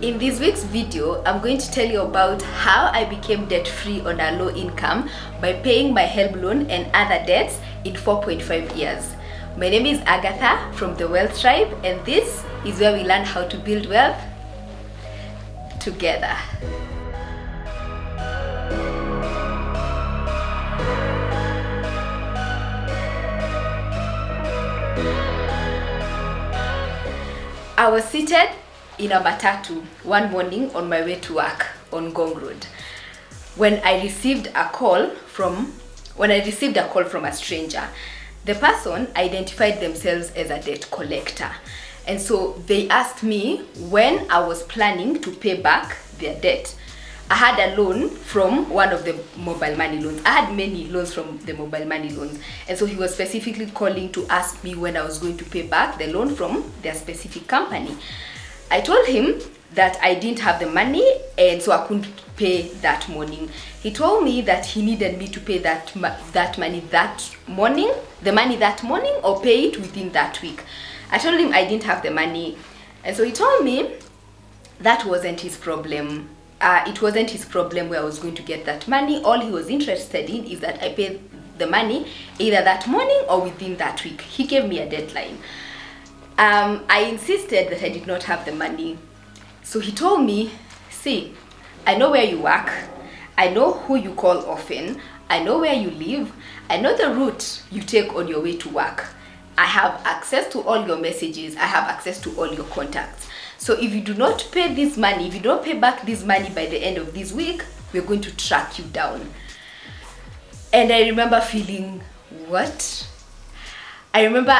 In this week's video, I'm going to tell you about how I became debt-free on a low income by paying my HELB loan and other debts in 4.5 years. My name is Agatha from the Wealth Tribe and this is where we learn how to build wealth together. I was seated in a matatu one morning on my way to work on Ngong Road when I received a call from when I received a call from a stranger. The person identified themselves as a debt collector. And so they asked me when I was planning to pay back their debt. I had a loan from one of the mobile money loans. I had many loans from the mobile money loans. And so he was specifically calling to ask me when I was going to pay back the loan from their specific company. I told him that I didn't have the money and so I couldn't pay that morning. He told me that he needed me to pay that that money that morning, the money that morning or pay it within that week. I told him I didn't have the money and so he told me that wasn't his problem. Uh, it wasn't his problem where I was going to get that money. All he was interested in is that I pay the money either that morning or within that week. He gave me a deadline. Um, I insisted that I did not have the money. So he told me, see, I know where you work. I know who you call often. I know where you live. I know the route you take on your way to work. I have access to all your messages. I have access to all your contacts. So if you do not pay this money, if you don't pay back this money by the end of this week, we're going to track you down. And I remember feeling, what? I remember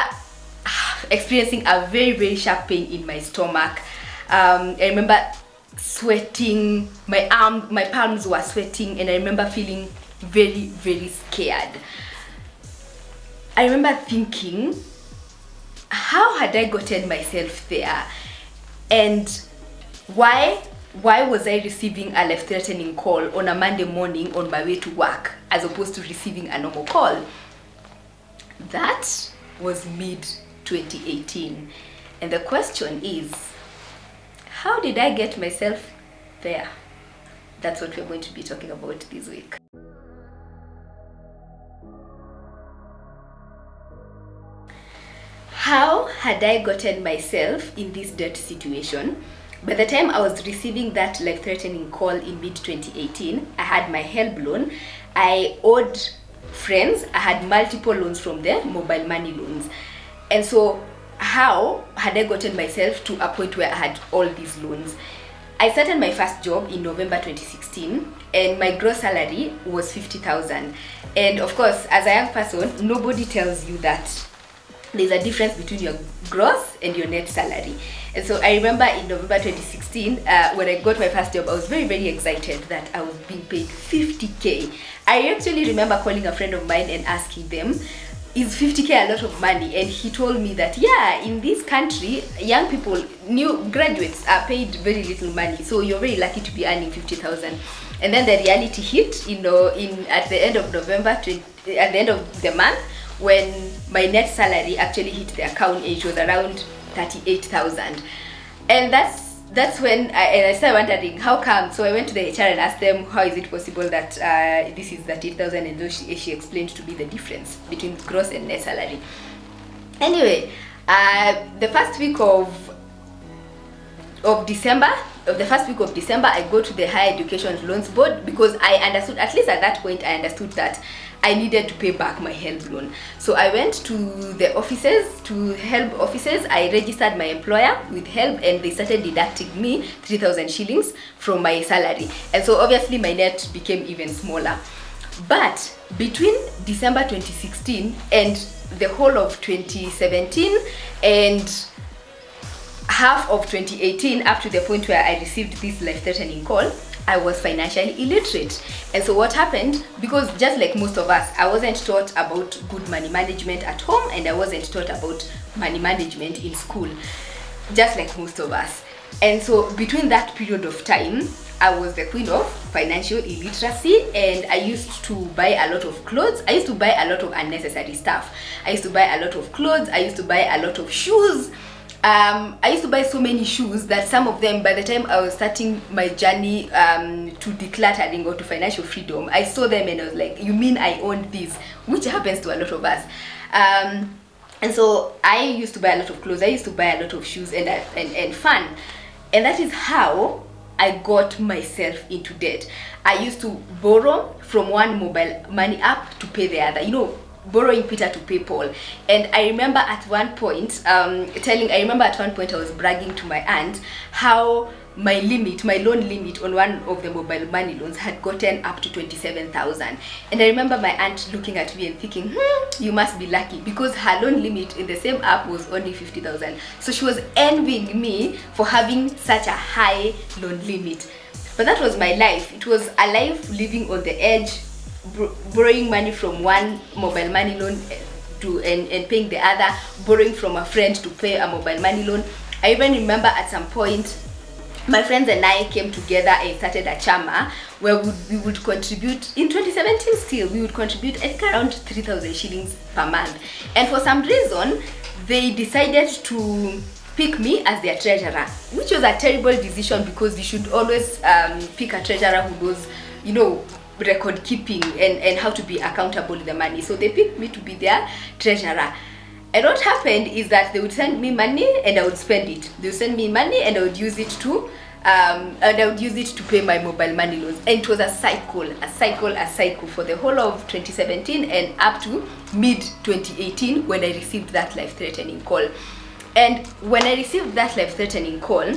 experiencing a very, very sharp pain in my stomach. Um, I remember sweating, my arm, my palms were sweating, and I remember feeling very, very scared. I remember thinking, how had I gotten myself there? And why why was I receiving a life-threatening call on a Monday morning on my way to work as opposed to receiving a normal call? That was mid 2018. And the question is, how did I get myself there? That's what we're going to be talking about this week. How had I gotten myself in this debt situation? By the time I was receiving that life-threatening call in mid-2018, I had my HELB loan. I owed friends. I had multiple loans from the mobile money loans. And so how had I gotten myself to a point where I had all these loans? I started my first job in November 2016 and my gross salary was 50,000. And of course, as a young person, nobody tells you that there's a difference between your gross and your net salary. And so I remember in November 2016, uh, when I got my first job, I was very, very excited that I was being paid 50K. I actually remember calling a friend of mine and asking them, is 50k a lot of money and he told me that yeah in this country young people new graduates are paid very little money so you're very lucky to be earning 50,000 and then the reality hit you know in at the end of november to, at the end of the month when my net salary actually hit the account it was around 38,000 and that's that's when I, I started wondering how come. So I went to the HR and asked them how is it possible that uh, this is 30,000 and she, she explained to me the difference between gross and net salary. Anyway, uh, the first week of of December, of the first week of December, I go to the Higher Education Loans Board because I understood, at least at that point, I understood that I needed to pay back my HELB loan. So I went to the offices, to HELB offices. I registered my employer with HELB and they started deducting me 3,000 shillings from my salary. And so obviously my net became even smaller. But between December 2016 and the whole of 2017 and half of 2018 up to the point where I received this life-threatening call, I was financially illiterate. And so what happened, because just like most of us, I wasn't taught about good money management at home and I wasn't taught about money management in school, just like most of us. And so between that period of time, I was the queen of financial illiteracy and I used to buy a lot of clothes. I used to buy a lot of unnecessary stuff. I used to buy a lot of clothes. I used to buy a lot of shoes um, I used to buy so many shoes that some of them, by the time I was starting my journey um, to decluttering or to financial freedom, I saw them and I was like, you mean I owned this? Which happens to a lot of us. Um, and so I used to buy a lot of clothes. I used to buy a lot of shoes and, and, and fun. And that is how I got myself into debt. I used to borrow from one mobile money app to pay the other. You know, borrowing Peter to pay Paul. And I remember at one point, um, telling, I remember at one point I was bragging to my aunt how my limit, my loan limit on one of the mobile money loans had gotten up to 27,000. And I remember my aunt looking at me and thinking, hmm, you must be lucky because her loan limit in the same app was only 50,000. So she was envying me for having such a high loan limit. But that was my life. It was a life living on the edge, borrowing money from one mobile money loan eh, to and, and paying the other, borrowing from a friend to pay a mobile money loan. I even remember at some point my friends and I came together and started a chama where we, would contribute in 2017 still we would contribute I think around 3000 shillings per month and for some reason they decided to pick me as their treasurer which was a terrible decision because you should always um, pick a treasurer who knows you know record keeping and, and how to be accountable with the money so they picked me to be their treasurer and what happened is that they would send me money and I would spend it. They would send me money and I would use it to um, and I would use it to pay my mobile money loans. And it was a cycle, a cycle, a cycle for the whole of 2017 and up to mid 2018 when I received that life-threatening call. And when I received that life-threatening call,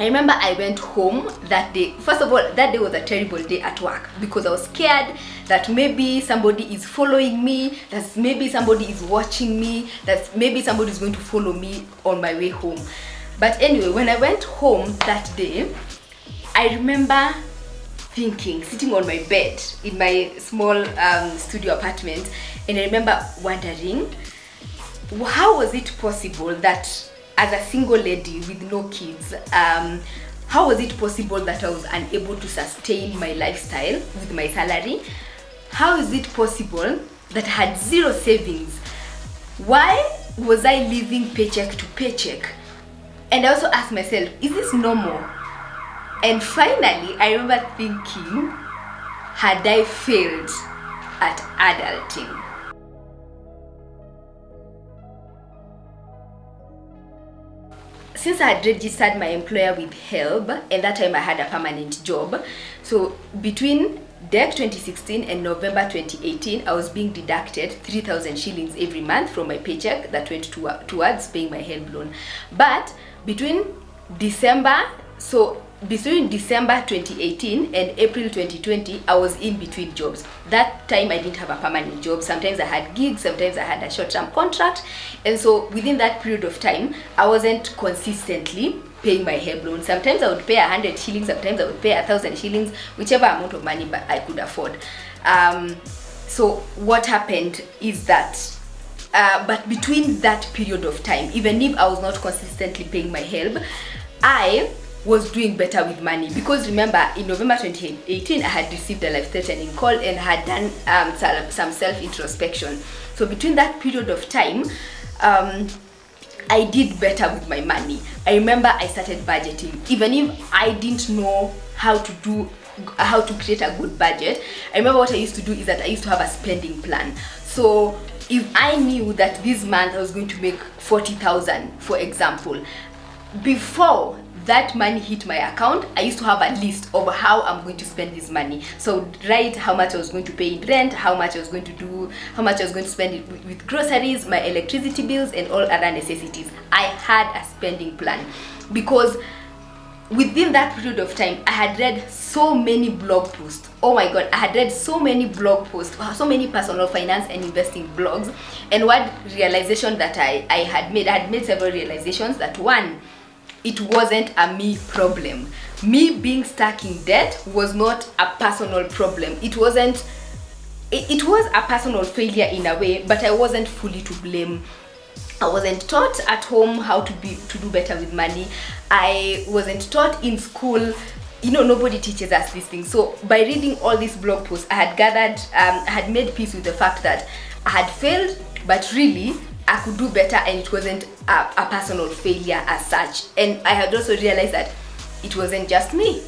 I remember I went home that day. First of all, that day was a terrible day at work because I was scared that maybe somebody is following me, that maybe somebody is watching me, that maybe somebody is going to follow me on my way home. But anyway, when I went home that day, I remember thinking, sitting on my bed in my small um, studio apartment, and I remember wondering, how was it possible that as a single lady with no kids, um, how was it possible that I was unable to sustain my lifestyle with my salary? How is it possible that I had zero savings? Why was I living paycheck to paycheck? And I also asked myself, is this normal? And finally, I remember thinking, had I failed at adulting? Since I had registered my employer with HELB and that time I had a permanent job so between DEC 2016 and November 2018 I was being deducted 3000 shillings every month from my paycheck that went to, towards paying my HELB loan. But between December so between December 2018 and April 2020, I was in between jobs. That time I didn't have a permanent job. Sometimes I had gigs, sometimes I had a short-term contract. And so within that period of time, I wasn't consistently paying my HELB loan. Sometimes I would pay a hundred shillings, sometimes I would pay a thousand shillings, whichever amount of money I could afford. Um, so what happened is that uh, but between that period of time, even if I was not consistently paying my HELB, I was doing better with money. Because remember in November 2018 I had received a life-threatening call and had done um, some self-introspection. So between that period of time um, I did better with my money. I remember I started budgeting. Even if I didn't know how to do how to create a good budget I remember what I used to do is that I used to have a spending plan. So if I knew that this month I was going to make 40,000 for example before that money hit my account i used to have a list of how i'm going to spend this money. So write how much i was going to pay in rent how much i was going to do how much i was going to spend with, with groceries my electricity bills and all other necessities. I had a spending plan. Because within that period of time i had read so many blog posts. Oh my god i had read so many blog posts so many personal finance and investing blogs. And one realization that i i had made i had made several realizations that one it wasn't a me problem me being stuck in debt was not a personal problem it wasn't it, it was a personal failure in a way but i wasn't fully to blame I wasn't taught at home how to be to do better with money. I wasn't taught in school. You know, nobody teaches us these things. So by reading all these blog posts, I had gathered, um, I had made peace with the fact that I had failed, but really I could do better and it wasn't a, a personal failure as such. And I had also realized that it wasn't just me.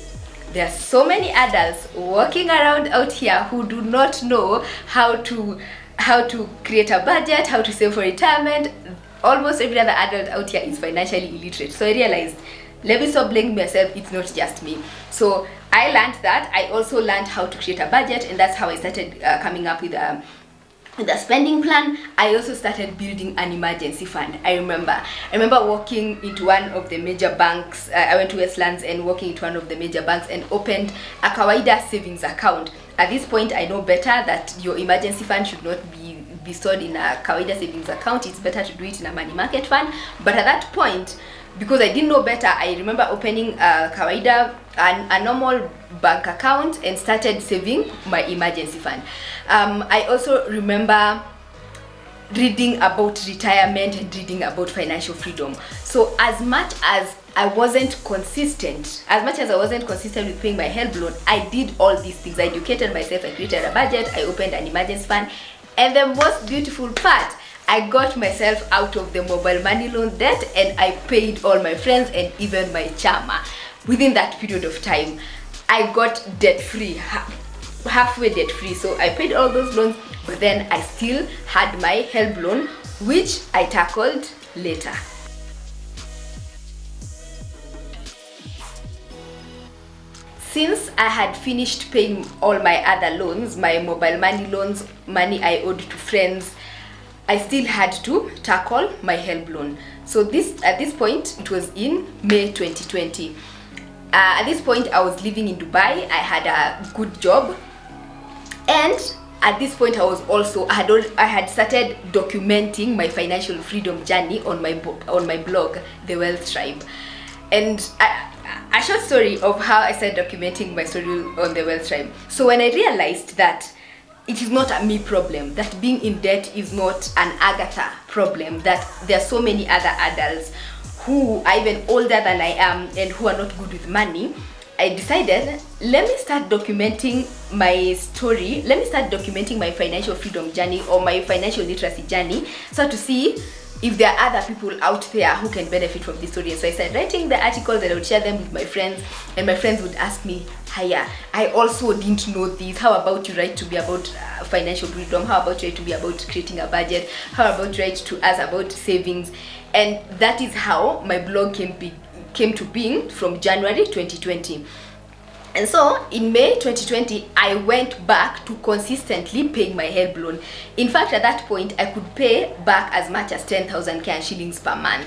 There are so many adults walking around out here who do not know how to how to create a budget, how to save for retirement. Almost every other adult out here is financially illiterate. So I realized, let me stop blaming myself, it's not just me. So I learned that. I also learned how to create a budget and that's how I started uh, coming up with a a spending plan i also started building an emergency fund. I remember i remember walking into one of the major banks uh, i went to westlands and walking into one of the major banks and opened a kawaida savings account. At this point i know better that your emergency fund should not be be stored in a kawaida savings account. It's better to do it in a money market fund. But at that point because I didn't know better, I remember opening a kawaida, an, a normal bank account and started saving my emergency fund. Um, I also remember reading about retirement and reading about financial freedom. So as much as I wasn't consistent, as much as I wasn't consistent with paying my HELB loan, I did all these things. I educated myself, I created a budget, I opened an emergency fund, and the most beautiful part, I got myself out of the mobile money loan debt and I paid all my friends and even my chama. Within that period of time, I got debt free, halfway debt free. So I paid all those loans, but then I still had my HELB loan, which I tackled later. Since I had finished paying all my other loans, my mobile money loans, money I owed to friends, I still had to tackle my HELB loan. So this at this point it was in May 2020. Uh, at this point I was living in Dubai. I had a good job, and at this point I was also I had I had started documenting my financial freedom journey on my on my blog, The Wealth Tribe, and. I, a short story of how I started documenting my story on the Wealth Tribe. So when I realized that it is not a me problem, that being in debt is not an Agatha problem, that there are so many other adults who are even older than I am and who are not good with money, I decided let me start documenting my story, let me start documenting my financial freedom journey or my financial literacy journey so to see if there are other people out there who can benefit from this story. And so I started writing the articles and I would share them with my friends and my friends would ask me, Hiya, I also didn't know this. How about you write to me about uh, financial freedom? How about you write to me about creating a budget? How about you write to us about savings? And that is how my blog came, be, came to being from January 2020. And so in May 2020, I went back to consistently paying my HELB loan. In fact, at that point, I could pay back as much as 10,000 Kenyan shillings per month.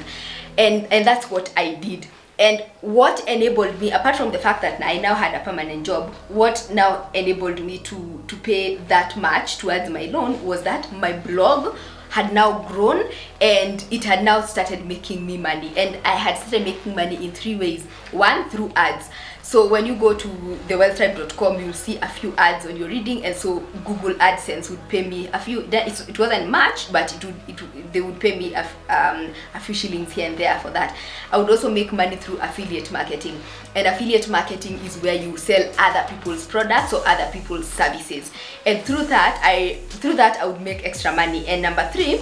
And, and that's what I did. And what enabled me, apart from the fact that I now had a permanent job, what now enabled me to, to pay that much towards my loan was that my blog had now grown and it had now started making me money. And I had started making money in three ways. One, through ads. So when you go to thewealthtribe.com, you'll see a few ads when you're reading, and so Google AdSense would pay me a few. It wasn't much, but it would, it, they would pay me a, um, a few shillings here and there for that. I would also make money through affiliate marketing, and affiliate marketing is where you sell other people's products or other people's services, and through that, I through that I would make extra money. And number three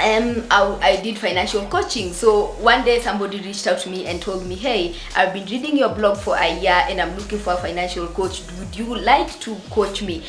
um, I, I, did financial coaching. So one day somebody reached out to me and told me, hey, I've been reading your blog for a year and I'm looking for a financial coach. Would you like to coach me?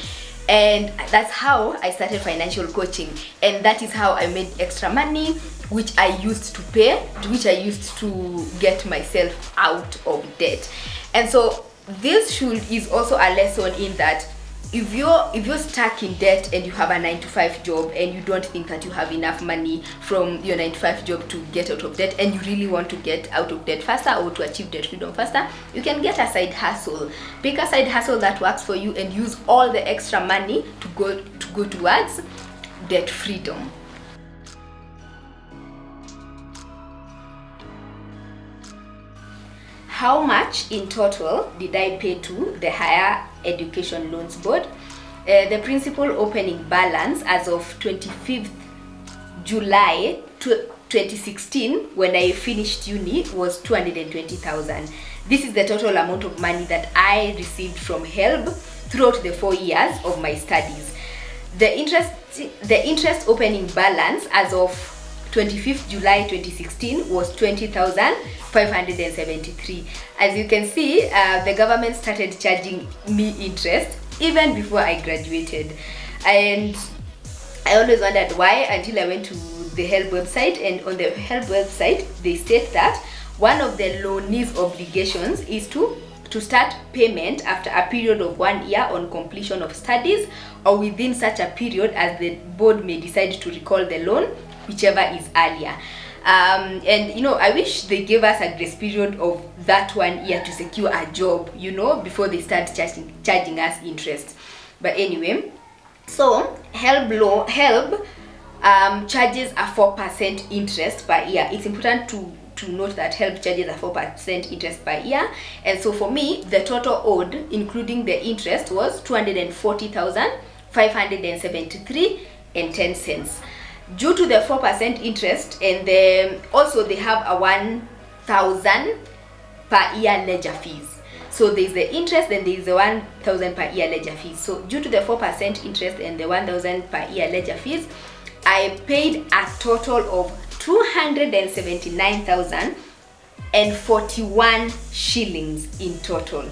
And that's how I started financial coaching. And that is how I made extra money, which I used to pay, which I used to get myself out of debt. And so this should is also a lesson in that if you're if you're stuck in debt and you have a 9 to 5 job and you don't think that you have enough money from your 9 to 5 job to get out of debt and you really want to get out of debt faster or to achieve debt freedom faster you can get a side hustle. Pick a side hustle that works for you and use all the extra money to go to go towards debt freedom. How much in total did I pay to the Higher Education Loans Board? Uh, the principal opening balance as of 25th July 2016 when I finished uni was 220,000. This is the total amount of money that I received from HELB throughout the four years of my studies. the interest the interest opening balance as of 25th July 2016 was 20,573. As you can see, uh, the government started charging me interest even before I graduated. And I always wondered why until I went to the HELB website and on the HELB website they state that one of the loanee's obligations is to to start payment after a period of one year on completion of studies or within such a period as the board may decide to recall the loan whichever is earlier. Um, and you know i wish they gave us a grace period of that one year to secure a job you know before they start charging charging us interest. But anyway so HELB law HELB um, charges a 4% interest per year. It's important to to note that HELB charges a 4% interest per year. And so for me the total owed including the interest was 240,573 and 10 cents due to the 4% interest and the, also they have a 1000 per year ledger fees. So there's the interest then there's the 1000 per year ledger fees. So due to the 4% interest and the 1000 per year ledger fees i paid a total of 279,041 shillings in total.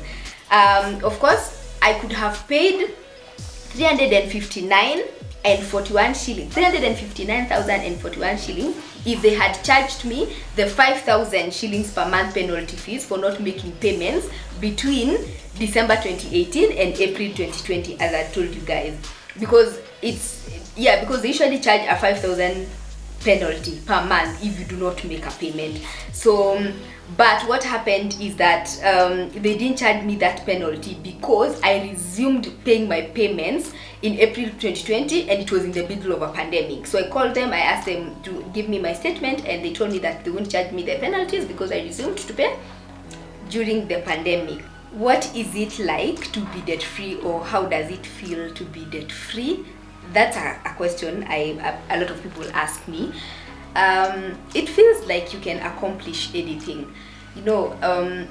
Um, of course i could have paid 359 and 41 shillings 359,041 shillings if they had charged me the 5,000 shillings per month penalty fees for not making payments between December 2018 and April 2020 as I told you guys. Because it's yeah because they usually charge a 5,000 penalty per month if you do not make a payment. So um, but what happened is that um, they didn't charge me that penalty because I resumed paying my payments in April 2020 and it was in the middle of a pandemic. So I called them I asked them to give me my statement and they told me that they won't charge me the penalties because I resumed to pay during the pandemic. What is it like to be debt free or how does it feel to be debt free that's a, a question I a, a, lot of people ask me. Um, it feels like you can accomplish anything. You know, um,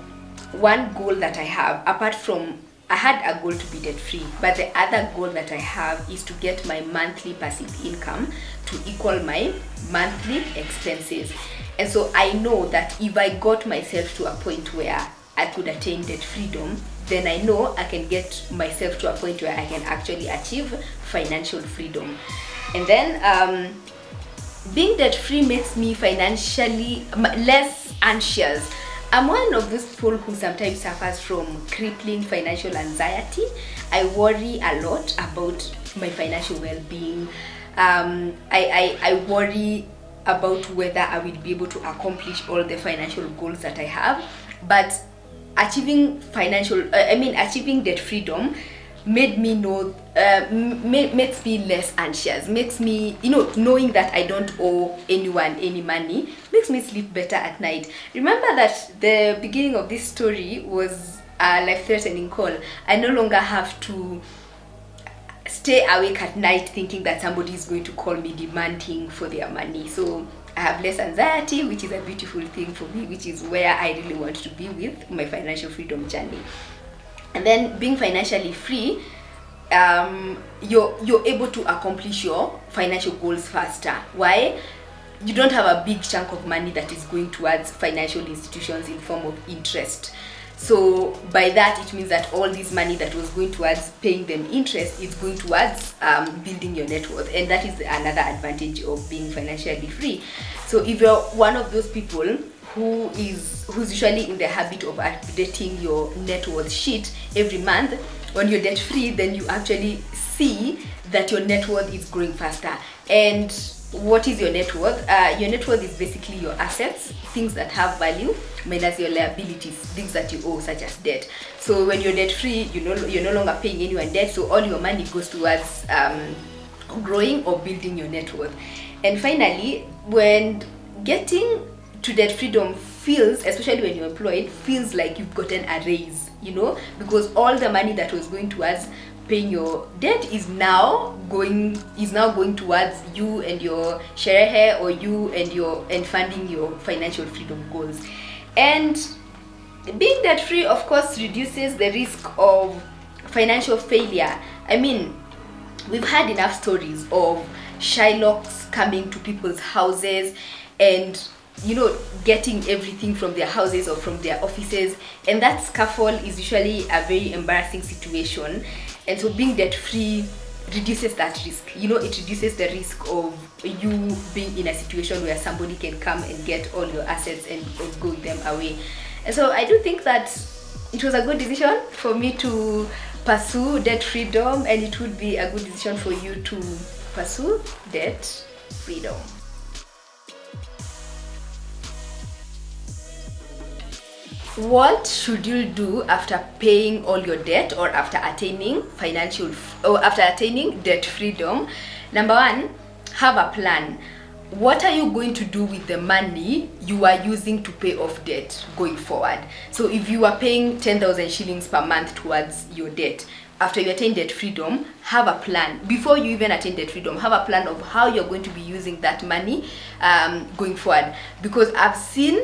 one goal that I have, apart from I had a goal to be debt free, but the other goal that I have is to get my monthly passive income to equal my monthly expenses. And so I know that if I got myself to a point where I could attain debt freedom, then I know I can get myself to a point where I can actually achieve financial freedom. And then um, being debt free makes me financially less anxious. I'm one of those people who sometimes suffers from crippling financial anxiety. I worry a lot about my financial well-being. Um, I, I, I worry about whether I will be able to accomplish all the financial goals that I have. But achieving financial uh, i mean achieving debt freedom made me know uh, makes me less anxious makes me you know knowing that i don't owe anyone any money makes me sleep better at night. Remember that the beginning of this story was a life-threatening call. I no longer have to stay awake at night thinking that somebody is going to call me demanding for their money. So I have less anxiety, which is a beautiful thing for me, which is where I really want to be with my financial freedom journey. And then being financially free, um, you're you're able to accomplish your financial goals faster. Why? You don't have a big chunk of money that is going towards financial institutions in form of interest. So by that, it means that all this money that was going towards paying them interest is going towards um, building your net worth, and that is another advantage of being financially free. So if you're one of those people who is who's usually in the habit of updating your net worth sheet every month, when you're debt free, then you actually see that your net worth is growing faster. And what is your net worth? Uh, your net worth is basically your assets things that have value minus your liabilities things that you owe such as debt. So when you're debt free you know you're no longer paying anyone debt so all your money goes towards um, growing or building your net worth. And finally when getting to debt freedom feels especially when you're employed feels like you've gotten a raise you know? Because all the money that was going towards paying your debt is now going is now going towards you and your share or you and your and funding your financial freedom goals. And being debt free of course reduces the risk of financial failure. I mean we've had enough stories of Shylocks coming to people's houses and you know getting everything from their houses or from their offices. And that scaffold is usually a very embarrassing situation. And so being debt free reduces that risk. You know it reduces the risk of you being in a situation where somebody can come and get all your assets and, and go them away. And so i do think that it was a good decision for me to pursue debt freedom and it would be a good decision for you to pursue debt freedom what should you do after paying all your debt or after attaining financial or after attaining debt freedom? Number one have a plan. What are you going to do with the money you are using to pay off debt going forward? So if you are paying 10,000 shillings per month towards your debt after you attain debt freedom have a plan. Before you even attain debt freedom have a plan of how you're going to be using that money um, going forward. Because i've seen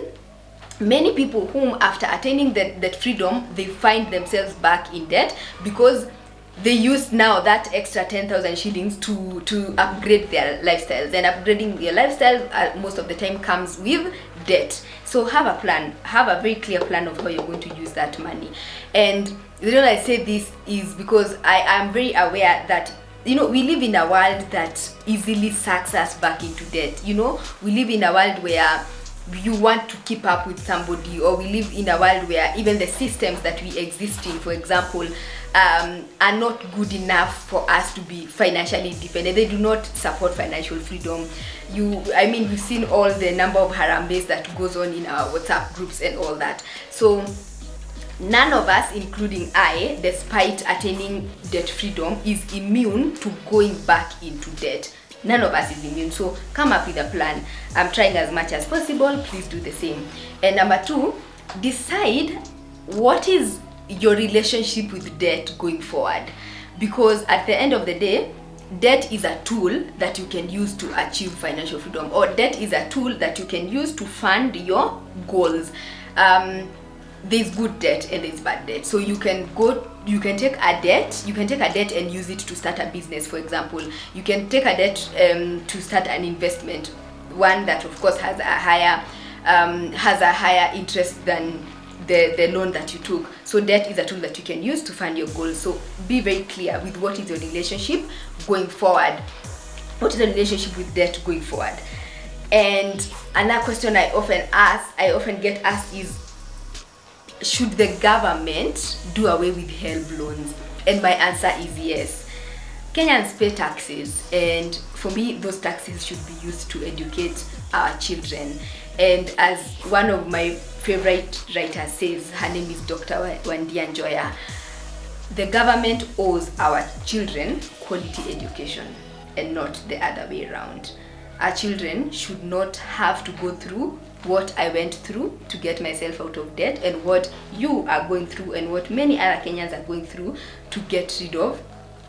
many people whom after attaining that, that freedom they find themselves back in debt because they use now that extra 10,000 shillings to to upgrade their lifestyles. And upgrading their lifestyle uh, most of the time comes with debt. So have a plan. Have a very clear plan of how you're going to use that money. And the reason i say this is because i am very aware that you know we live in a world that easily sucks us back into debt. You know we live in a world where you want to keep up with somebody or we live in a world where even the systems that we exist in for example um, are not good enough for us to be financially independent. They do not support financial freedom. You i mean we've seen all the number of harambes that goes on in our whatsapp groups and all that. So none of us including i despite attaining debt freedom is immune to going back into debt none of us is immune so come up with a plan. I'm trying as much as possible. Please do the same. And number two decide what is your relationship with debt going forward. Because at the end of the day debt is a tool that you can use to achieve financial freedom or debt is a tool that you can use to fund your goals. Um, there's good debt and there's bad debt. So you can go you can take a debt you can take a debt and use it to start a business for example. You can take a debt um, to start an investment one that of course has a higher um, has a higher interest than the, the loan that you took. So debt is a tool that you can use to fund your goals. So be very clear with what is your relationship going forward. What is the relationship with debt going forward? And another question i often ask i often get asked is should the government do away with HELB loans? And my answer is yes. Kenyans pay taxes and for me those taxes should be used to educate our children. And as one of my favorite writers says, her name is Dr. Wandia Njoya, the government owes our children quality education and not the other way around. Our children should not have to go through what I went through to get myself out of debt and what you are going through and what many other Kenyans are going through to get rid of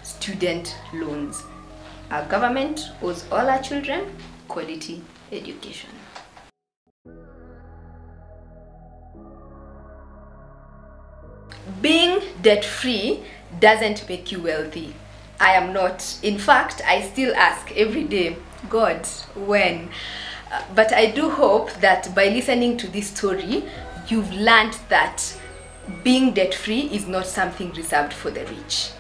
student loans. Our government owes all our children quality education. Being debt free doesn't make you wealthy. I am not. In fact, I still ask every day, God, when? Uh, but I do hope that by listening to this story, you've learned that being debt free is not something reserved for the rich.